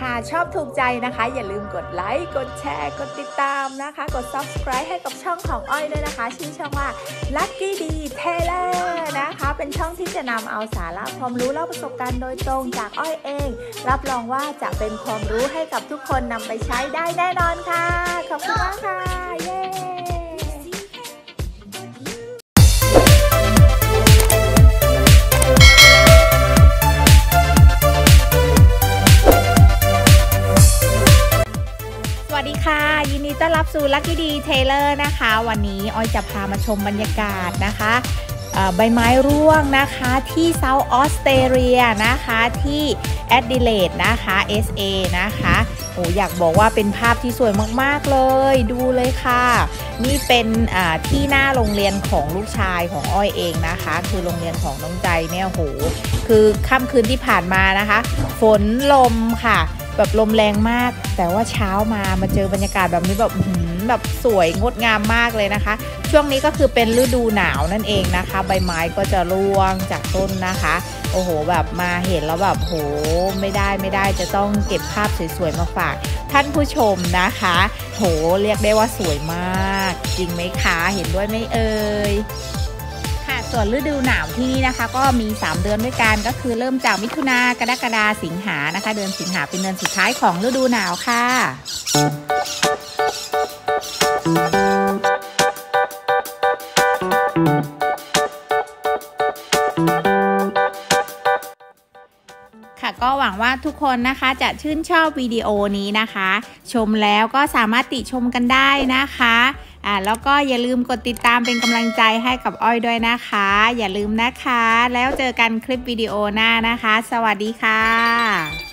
ค่ะชอบถูกใจนะคะ อย่าลืมกดไลค์กดแชร์ กดติดตามนะคะ กด subscribe ให้กับช่องของอ้อยด้วยนะคะ ชื่อช่องว่า Lucky D Taylor นะคะ เป็นช่องที่จะนำเอาสาระความรู้เล่าประสบการณ์โดยตรงจากอ้อยเอง รับรองว่าจะเป็นความรู้ให้กับทุกคนนำไปใช้ได้แน่นอนค่ะ ขอบคุณมากค่ะ เย้ ดีค่ะ ยินดีต้อนรับสู่ Lucky D Taylor นะคะ วันนี้อ้อยจะพามาชมบรรยากาศนะคะใบไม้ร่วงนะคะที่เซาท์ออสเตรเลียนะคะที่แอดดิเลดนะคะ SA นะคะโอ้อยากบอกว่าเป็นภาพที่สวยมากๆเลยดูเลยค่ะ นี่เป็นที่หน้าโรงเรียนของลูกชายของอ้อยเองนะคะ คือโรงเรียนของน้องใจเนี่ยโหคือค่ำคืนที่ผ่านมานะคะ ฝนลมค่ะ แบบลมแรงมาก แต่ว่าเช้ามามาเจอบรรยากาศแบบนี้แบบแบบสวยงดงามมากเลยนะคะ ช่วงนี้ก็คือเป็นฤดูหนาวนั่นเองนะคะ ใบไม้ก็จะร่วงจากต้นนะคะ โอ้โห แบบมาเห็นแล้วแบบโหไม่ได้ไม่ได้จะต้องเก็บภาพสวยๆมาฝากท่านผู้ชมนะคะ โหเรียกได้ว่าสวยมาก จริงไหมคะ เห็นด้วยไหมเอ่ย ส่วนฤดูหนาวที่นี่นะคะ ก็มี 3 เดือนด้วยกันก็คือเริ่มจากมิถุนากรกฎาสิงหานะคะ เดือนสิงหาเป็นเดือนสุดท้ายของฤดูหนาวค่ะค่ะก็หวังว่าทุกคนนะคะจะชื่นชอบวิดีโอนี้นะคะ ชมแล้วก็สามารถติชมกันได้นะคะ อ่าแล้วก็อย่าลืมกดติดตามเป็นกำลังใจให้กับอ้อยด้วยนะคะ อย่าลืมนะคะ แล้วเจอกันคลิปวิดีโอหน้านะคะ สวัสดีค่ะ